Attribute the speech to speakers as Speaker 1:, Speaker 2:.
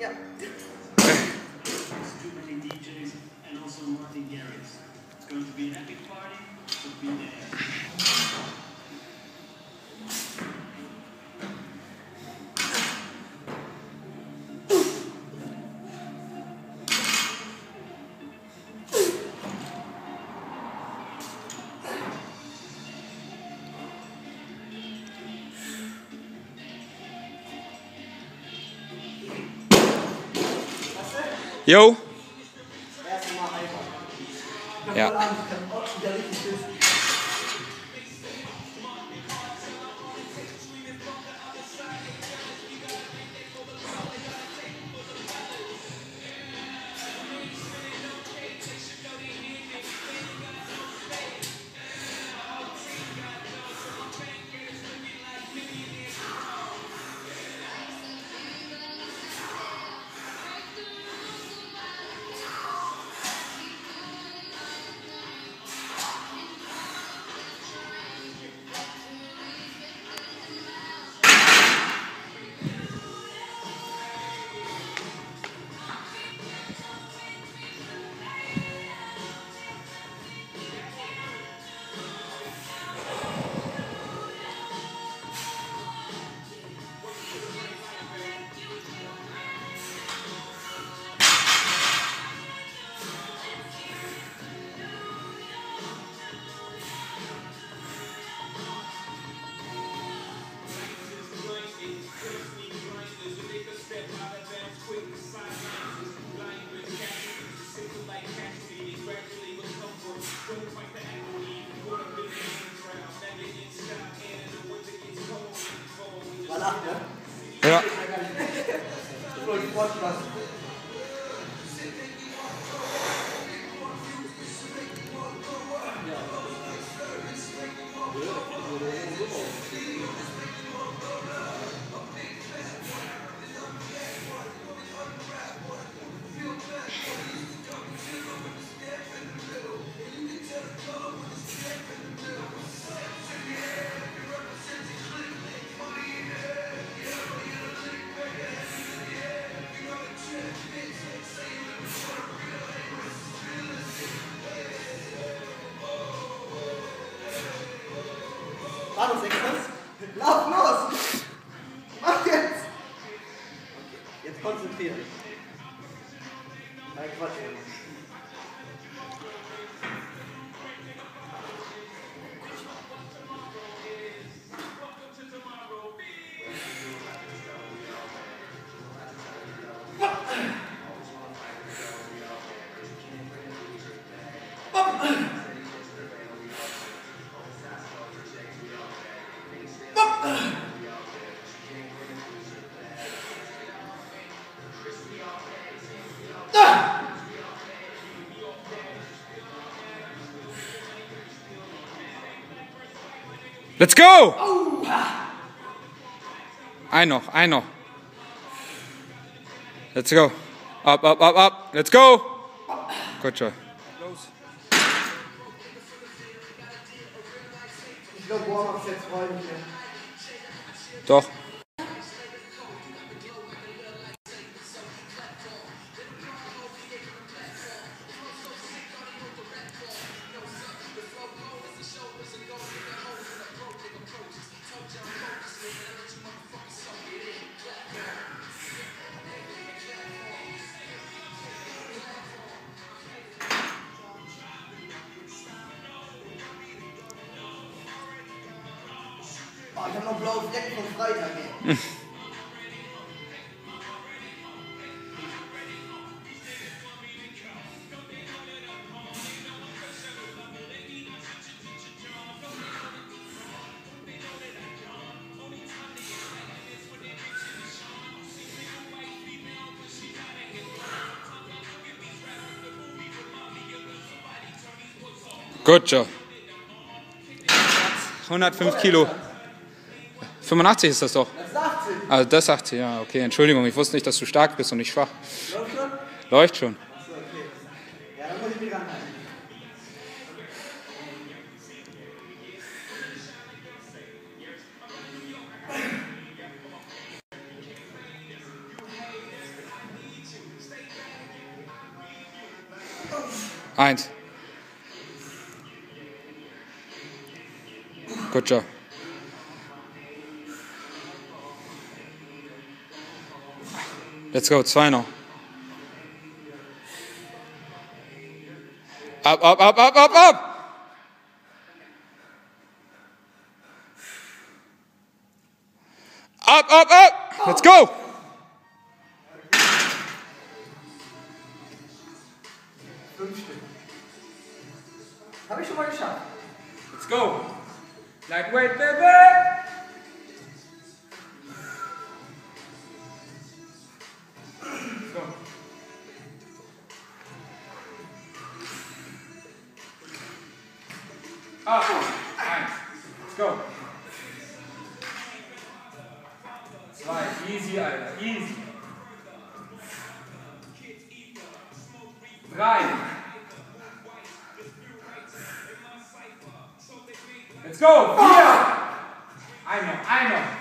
Speaker 1: Yep.
Speaker 2: Jo. Ja.
Speaker 3: War lacht, ne?
Speaker 2: Ja.
Speaker 3: War das Express? Lauf los! Mach jetzt! Jetzt konzentrier dich. Nein, Quatsch.
Speaker 2: Let's go! Ein noch, ein noch. Let's go. Up, up, up, up. Let's go! Gut schon.
Speaker 3: Ich glaube, Warm-Ups jetzt freuen mich.
Speaker 2: Doch.
Speaker 3: paar blaue Flecken vom Freitag her.
Speaker 4: Good 105 Kilo. 85 ist das doch.
Speaker 3: Das ist 80.
Speaker 4: Also das 80, ja, okay. Entschuldigung, ich wusste nicht, dass du stark bist und nicht schwach.
Speaker 3: Läuft schon?
Speaker 4: Läuft schon.
Speaker 3: Achso, okay. Ja, dann muss ich mich ranhalten.
Speaker 4: Eins. Good job. Let's go, It's final. Up, up, up, up, up, up! Up, up, up! Let's go!
Speaker 3: Habe ich schon mal geschafft.
Speaker 4: Let's go! Lightweight, baby! Up. Let's go. Zwei, easy, Alter, easy. Drei. Let's go! Vier! Ein noch, ein noch.